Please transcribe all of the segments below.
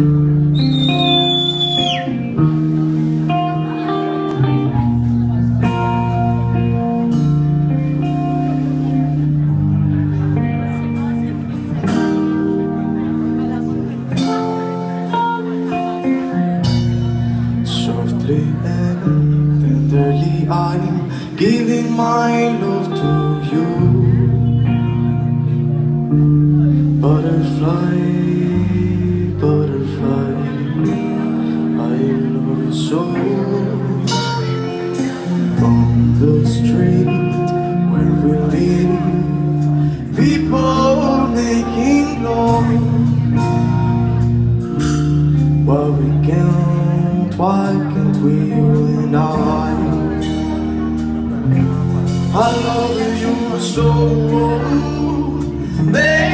Softly and tenderly I'm giving my love to you. Butterfly, butterfly love you so On the street where we live People making love but we can't, why can't we you and I? Love you so, baby,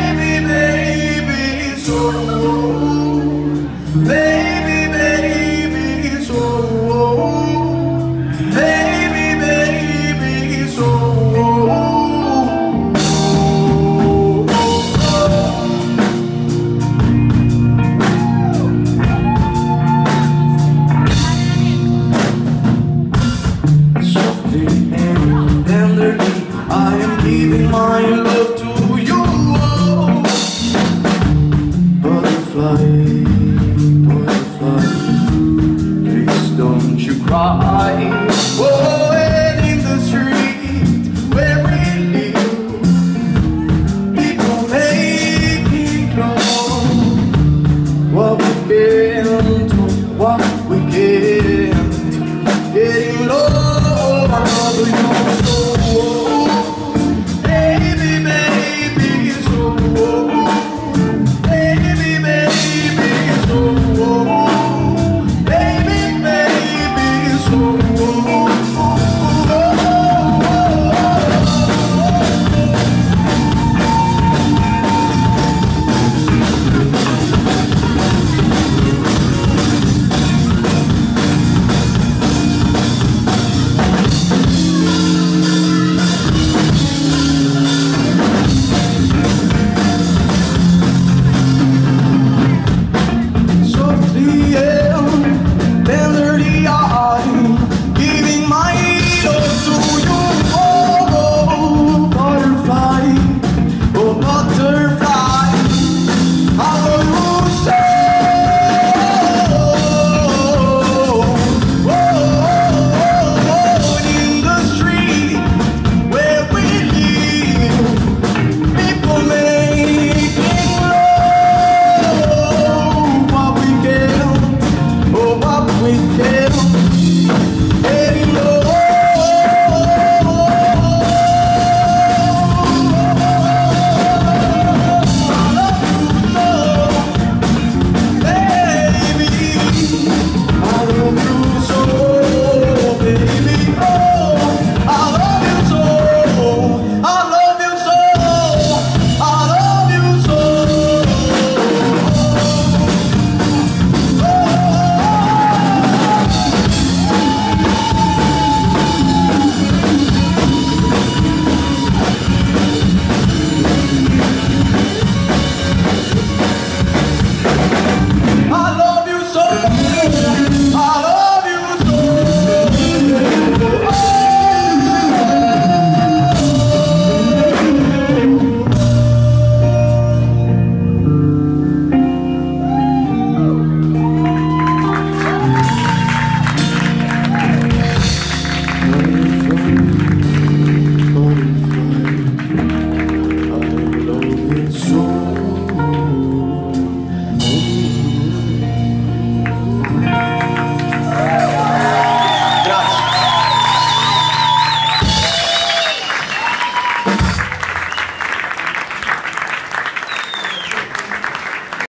giving my love to you. Butterfly, butterfly, please don't you cry. Oh,